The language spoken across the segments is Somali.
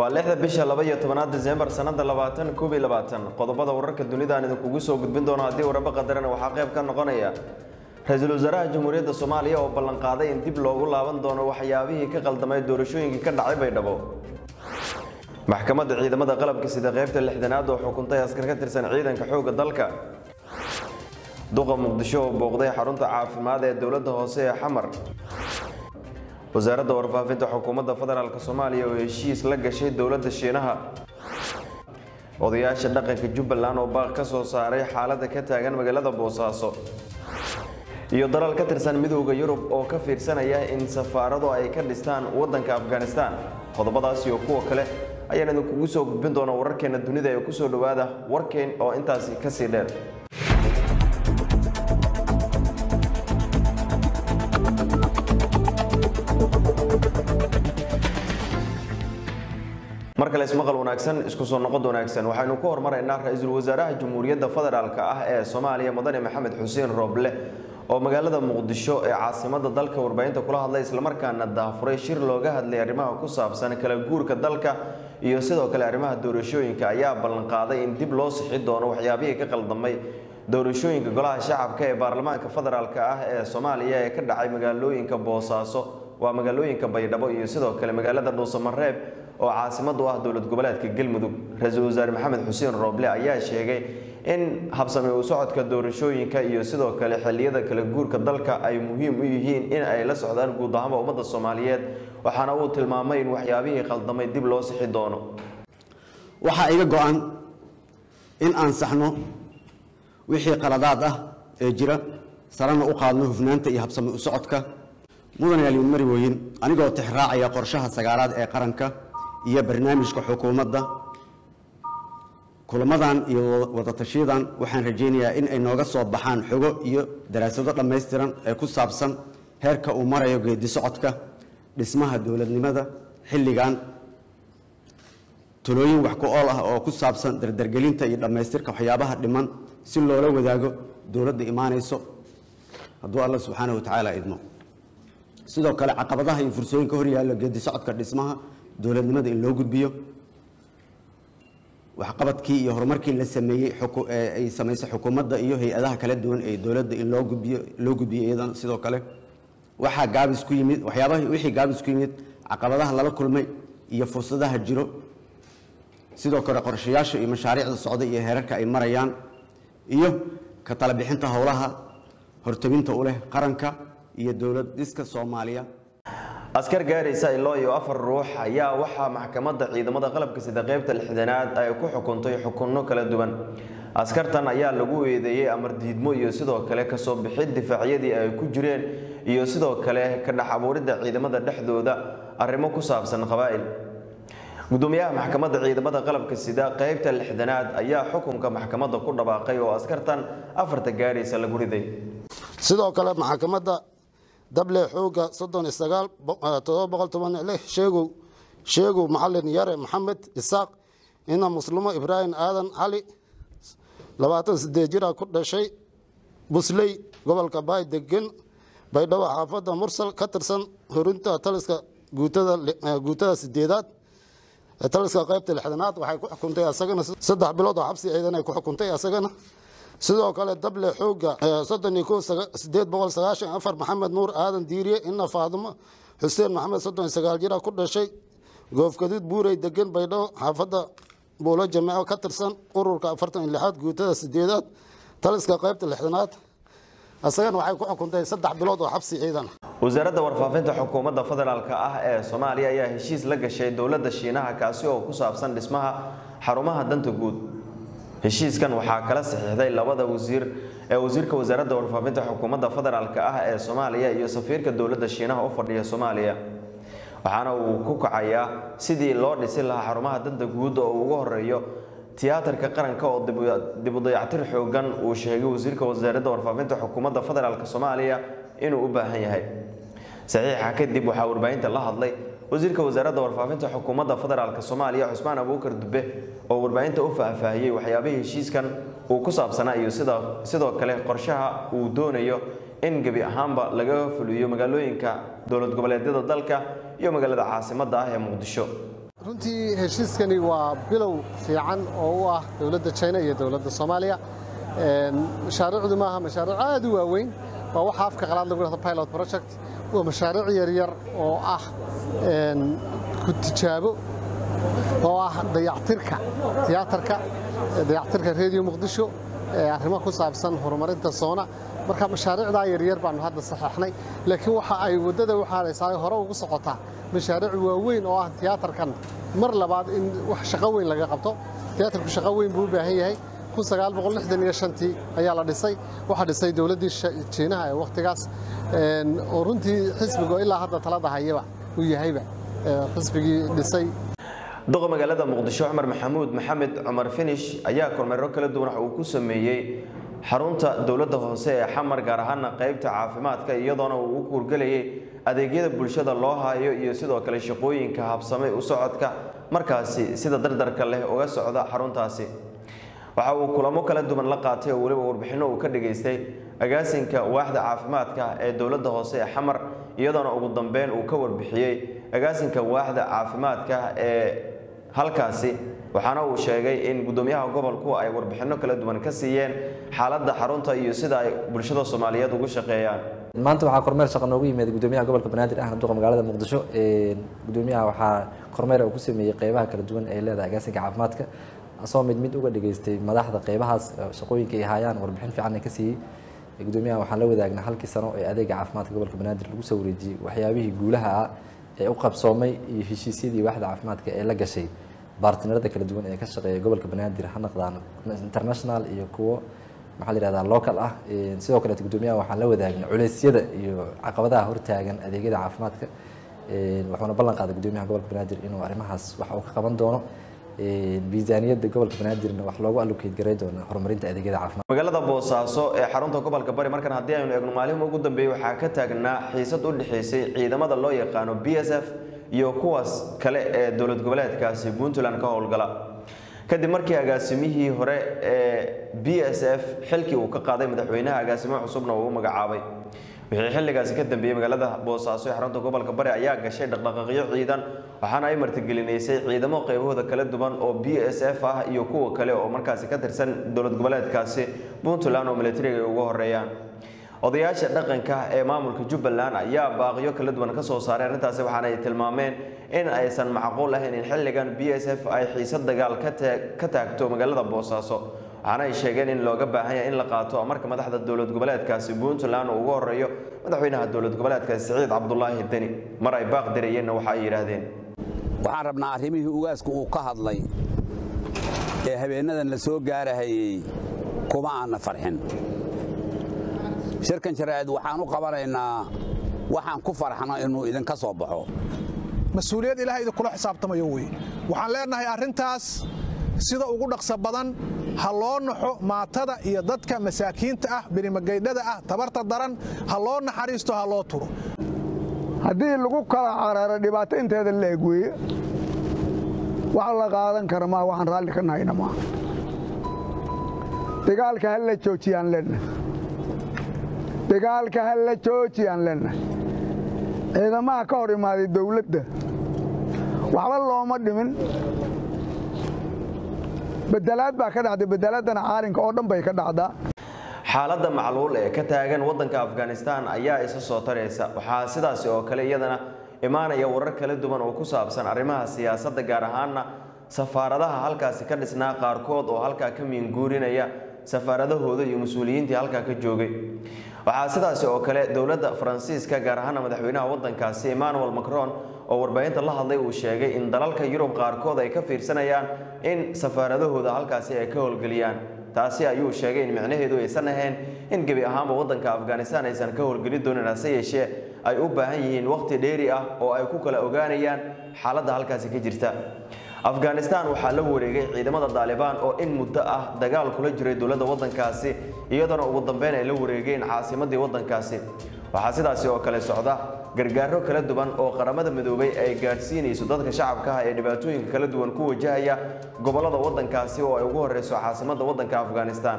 waa lixda bisha laba iyo tobanaad disembar sanada labaatan koob labaatan qodobada wararka dunida aan idinkugu soo gudbin doono haddii waraba qadarana waxaa qayb ka noqonaya ra'iisul wasaaraha jamhuuriyadda soomaaliya oo ballanqaaday in dib loogu laaban doono waxyaabihii ka qaldamay doorashooyinkii ka dhacay baydhabo. Maxkamadda ciidamada qalabka sida qaybta lixdanaad oo xukuntay askar ka tirsan ciidanka xoogga dalka. Duqa muqdisho oo booqday xarunta caafimaad ee dowladda hoose ee xamar wasaaradda warfaafinta xukuumadda federaalk soomaaliya oo heshiis la gashay dowladda shiinaha. Odayaasha dhaqanka jubbaland oo baaq ka soo saaray xaaladda ka taagan magaalada boosaaso. Iyo dalal ka tirsan midowda yurub oo ka fiirsanaya in safaaradu ay ka dhistaan waddanka afghanistan. Qodobadaas iyo kuwa kale ayaan idinkugu soo gudbin doona wararkeena dunida ee ku soo dhowaada warkeen oo intaasi ka sii dheer kale ismaqal wanaagsan isku soo noqod wanaagsan. Waxaynu ku hormaraynaa ra'iisul wasaaraha jamhuuriyadda federaalk ah ee soomaaliya mudane maxamed xuseen rooble oo magaalada muqdisho ee caasimada dalka warbaahinta kula hadlay islamarkaana daafuray shir looga hadlay arrimaha ku saabsan kala guurka dalka iyo sidoo kale arrimaha doorashooyinka ayaa ballanqaaday in dib loo sixi doono waxyaabihii ka qaldamay doorashooyinka golaha shacabka ee baarlamaanka federaalk ah ee soomaaliya ee ka dhacay magaalooyinka boosaaso waa magaalooyinka baydhabo iyo sidoo kale magaalada dhuusamareeb oo caasimad u ah dowlad goboleedka galmudug ra'iisul wasaare maxamed xuseen rooble ayaa sheegay in habsame u socodka doorashooyinka iyo sidoo kale xilliyada kala guurka dalka ay muhiim u yihiin in ay la socdaan guud ahaanba ummadda soomaaliyeed waxaana uu tilmaamay in waxyaabihii qaldamay dib loo sixi doono. Waxaa iga go-an in aan saxno wixii qaladaad ah ee jira sarana u qaadno hufnaanta iyo habsame u socodka. Mudan yaalin marwooyin anigoo tixraacaya qorshaha sagaalaad ee qaranka iyo barnaamijka xukuumadda kulamadan iyo wadatashiyadan waxaan rajaynayaa in ay nooga soo baxaan xogo iyo daraasado dhammaystiran ee ku saabsan heerka uu marayo geedi socodka dhismaha dowladnimada xilligan talooyin wax ku ool ah oo ku saabsan dardargelinta iyo dhammaystirka waxyaabaha dhiman si loola wadaago dowladda imaanayso hadduu alla subxaana wa tacaala idmo. Sidoo kale caqabadaha iyo fursooyinka horyaalla geedi socodka dhismaha dowladnimada in loo gudbiyo. Waxqabadkii iyo horumarkii la sameeyey ay samaysay xukuumadda iyo hay'adaha kala duwan ee dowladda in loo gudbiyo loo gudbiyo iyadana sidoo kale. Waxaa gaabis ku yimid waxyaabaha wixii gaabis ku yimid caqabadaha lala kulmay iyo fursadaha jiro. Sidoo kale qorshayaasha iyo mashaariicda socda iyo heerarka ay marayaan iyo ka tala bixinta howlaha hortabinta u leh qaranka iyo dowlad soomaaliya askar gaaraysa iloo iyo afar ruux ayaa waxaa maxkamadda ciidamada qalabka sida qaybta lixdanaad ay ku xukuntay xukunno kala duwan. Askartan ayaa lagu eedeeyey amar diidmo iyo sidoo kale ka soo bixid difaacyadii ay ku jireen iyo sidoo kale ka dhex abuuridda ciidamada dhexdooda arrimo ku saabsan qabaa'il. Gudoomiyaha maxkamadda ciidamada qalabka sida qaybta lixdanaad ayaa xukunka maxkamadda ku dhawaaqay oo askartan afarta gaaraysa lagu riday. Sidoo kale maxkamadda dable xooga soddon iyo sagaal todoba sheegow macalin yare maxamed isaaq ina muslimo ibraahim aadan cali labaatan sideed jira ku dhashay busley gobolka baay degan baydhabo xaafadda mursal ka tirsan horinta taliska guutada sideedaad taliska qaybta lixdanaad waxay ku xukuntay asagana saddex bilood oo xabsi ciidan ay ku xukuntay asagana sidoo kale dable xooga maxamed nuur aadan diiriye ina faadimo xuseen maxamed jira ku dhashay goofgaduud buurey degan baydhabo xaafadda buulo jameeco ka tirsan ururka lixaad guutada sideedaad taliska qaybta lixdanaad. Asagana waxay ku xukuntay saddex bilood oo xabsi ciidan. Wasaaradda warfaafinta xukuumadda federaalk ah ee soomaaliya ayaa heshiis la gashay dowladda shiinaha kaasi oo ku saabsan dhismaha xarumaha danta guud heshiiskan waxaa kala saxiixday labada wasiir ee wasiirka wasaaradda warfaafinta xukuumadda federaalk ah ee soomaaliya iyo safiirka dowladda shiinaha u fadhiya soomaaliya. Waxaana uu ku kacayaa sidii loo dhisi lahaa xarumaha danta guud oo ugu horeeyo tiyaatarka qaranka oo dibudayactir xoogan uu sheegay wasiirka wasaaradda warfaafinta xukuumadda federaalk soomaaliya inuu u baahan yahay. Saxiixa kadib waxaa warbaahinta la hadlay wasiirka wasaaradda warfaafinta xukuumadda federaalk soomaaliya cusmaan abuukar dube oo warbaahinta u faahfaahiyey waxyaabihii heshiiskan uu ku saabsanaa iyo sidoo kale qorshaha uu doonayo in gebi ahaanba laga fuliyo magaalooyinka dowlad goboleedyada dalka iyo magaalada caasimadda ah ee muqdisho. Runtii heshiiskani waa bilow fiican oo u ah dowladda china iyo dowladda soomaaliya. Mashaariicdu maaha mashaariic aad u waaweyn waa waxa afka qalaad lagu dhahdo pilot project. Waa mashaariic yaryar oo ah ku tijaabo oo ah dayactirka tiyaatarka dayactirka reediyo muqdisho arrimo ku saabsan horumarinta soona marka mashaariicdaa yaryar baanu hadda saxeexnay laakiin waxa ay waddada u xaaraysaa hore ugu socotaa mashaariic waaweyn oo ah tiyaatarkan mar labaad in wax shaqo weyn laga qabto. Tiyaatarku shaqo weyn buu u baahan yahay tii ayaa la dhisay. Waxaa dhisay dowladdii jiinaha ee wakhtigaas oo runtii xisbigo ilaa hadda talada hayaba uu yahayba xisbigii dhisay. Duqa magaalada muqdisho cumar maxamuud maxamed cumar finish ayaa kormeero kala duwan waxa uu ku sameeyey xarunta dowladda hoose ee xamar gaar ahaana qaybta caafimaadka iyadoona uu u kuurgelayay adeegyada bulshada loo hayo iyo sidoo kale shaqooyinka habsamay u socodka. Markaasi sida dardarka leh uga socda xaruntaasi waxa uu kulamo kala duwan la qaatay oo weliba warbixinno uu ka dhageystay agaasinka waaxda caafimaadka ee dowladda hoose ee xamar iyadoona ugu dambeyn uu ka warbixiyey agaasinka waaxda caafimaadka ee halkaasi. Waxaana uu sheegay in guddoomiyaha gobolku ay warbixinno kala duwan ka siiyeen xaaladda xarunta iyo sida ay bulshada soomaaliyeed ugu shaqeeyaan. Maanta waxaa kormeer shaqa noogu yimid gudoomiyaha gobolka banaadir ahna duqa magaalada muqdisho. Gudoomiyaha waxaa kormeer uu ku sameeyey qeybaha kala duwan ee leedahay agaasinka caafimaadka asoo mid mid uga dhageystay madaxda qeybahaas shaqooyinka ay hayaan warbixin fiican ka siiyey gudoomiyaha waxaan la wadaagnaa halkii sano ee adeega caafimaadka gobolka banaadir lagu soo wareejiyey waxyaabihii guulaha ah ee u qabsoomay iyo heshiisyadii waaxda caafimaadka ee la gashay. Baartinarada kala duwan ee ka shaqeeya gobolka banaadir ha noqdaan international iyo kuwo maxaa la yihahdaa local ah. Sidoo kaleet gudoomiyaha waxaan la wadaagnay culeysyada iyo caqabadaha hortaagan adeegyada caafimaadka wuxuuna ballan qaaday gudoomiyaha gobolka banaadir inuu arrimahaas wax uu ka qaban doono miisaaniyadda gobolka banaadirna wax loogu allokeyd garay doono horumarinta adeegyada caafimaad. Magaalada boosaaso ee xarunta gobolka bari markan haddii aynu eegno maalin ugu dambeeyey waxaa ka taagnaa xiisad u dhexaysay ciidamada loo yaqaano b s f iyo kuwaas kale ee dowlad goboleedkaasi puntland ka howlgala. Kadib markii agaasimihii hore ee b s f xilkii uu ka qaaday madaxweynaha agaasimo cusubna uu u magacaabay xilligaasi ka dambeeyey magaalada boosaaso ee xarunta gobolka bari ayaa gashay dhaqdhaqaaqyo ciidan waxaana ay martigelinaysay ciidamo qaybahooda kala duwan oo b s f ah iyo kuwa kale oo markaasi ka tirsan dowlad goboleedkaasi puntland oo militariga ay ugu horeeyaan odayaasha dhaqanka ee maamulka jubbaland ayaa baaqiyo kala duwan ka soo saaray arrintaasi waxaana ay tilmaameen in aysan macquul ahayn in xilligan b s f ay xiisad dagaal ka taagto magaalada boosaaso waxaana ay sheegeen in looga baahan yahay in la qaato marka madaxda dowlad goboleedkaasi puntland uu ugu horeeyo madaxweynaha dowlad goboleedkaasi siciid cabdulaahi deni. Mar ay baaq dirayeenna waxa ay yidhaahdeen. Waxaan rabnaa arrimihii ugaasku uu ka hadlay ee habeennadan la soo gaarahayey kuma aanna farxin. Shirkan jaraa'id waxaan u qabanaynaa waxaan ku farxno inuu idinka soo baxo. Mas'uuliyad ilaah idinkula xisaabtamayo wey waxaan leenahay arrintaas sida ugu dhaqso badan ha loo naxo maatada iyo dadka masaakiinta ah berimageydhada ah tabarta daran ha loo naxariisto ha loo turo. Haddii lagu kala cararo dhibaato inteeda la eg weeye wax la qaadan kara maa waxaan raalli ka nahayna maaha dagaalka ha la joojiyaan leenahay dagaalka ha la joojiyaan leenahay ciidamaha ka hor imaaday dawladda waxba looma dhimin bedelaad baa ka dhacday. Bedelaadana caalinka oo dhan bay ka dhacdaa. Xaaladda macluul ee ka taagan waddanka afghanistan ayaa isa soo taraysa. Waxaa sidaasi oo kale iyadana imaanaya warar kala duwan oo ku saabsan arrimaha siyaasadda gaar ahaana safaaradaha halkaasi ka dhisnaa qaarkood oo halkaa ka miinguurinaya safaaradahooda iyo mas'uuliyiintii halkaa ka joogay. Waxaa sidaasi oo kale dowladda faransiiska gaar ahaana madaxweynaha waddankaasi emmanuel macron oo warbaahinta la hadlay uu sheegay in dalalka yurub qaarkood ay ka fiirsanayaan in safaaradahooda halkaasi ay ka howlgeliyaan. Taasi ayuu sheegay in micnaheedu aysan ahayn in gebi ahaanba waddanka afghanistan aysan ka howlgeli doonin hase yeeshee ay u baahan yihiin waqti dheeri ah oo ay ku kala ogaanayaan xaaladda halkaasi ka jirta. Afghanistan waxaa la wareegay ciidamada daalibaan oo in muddo ah dagaal kula jiray dowladda waddankaasi iyadoona ugu dambeyn ay la wareegeen caasimadii waddankaasi. Waxaa sidaasi oo kale socda gargaaro kala duwan oo qaramada midoobay ay gaadhsiinayso dadka shacabka ah ee dhibaatooyinka kala duwan ku wajahaya gobollada waddankaasi oo ay ugu horeyso caasimadda waddanka afghanistan.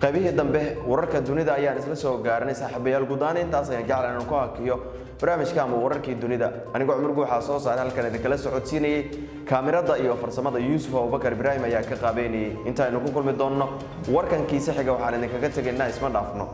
Qaybihii dambe wararka dunida ayaan isla soo gaaranay saaxiibayaal gudaana intaas ayaan jeclan inaan ku hakiyo barnaamijka ama wararkii dunida. Anigoo cumar guuxaa soo saaray halkan idinkala socodsiinayey kaamirada iyo farsamada yuusuf abubakar ibraahim ayaa ka qaabeynayay. Intaaynu ku kulmi doonno warkankiisa xiga waxaan idinkaga tegaynaa isma dhaafno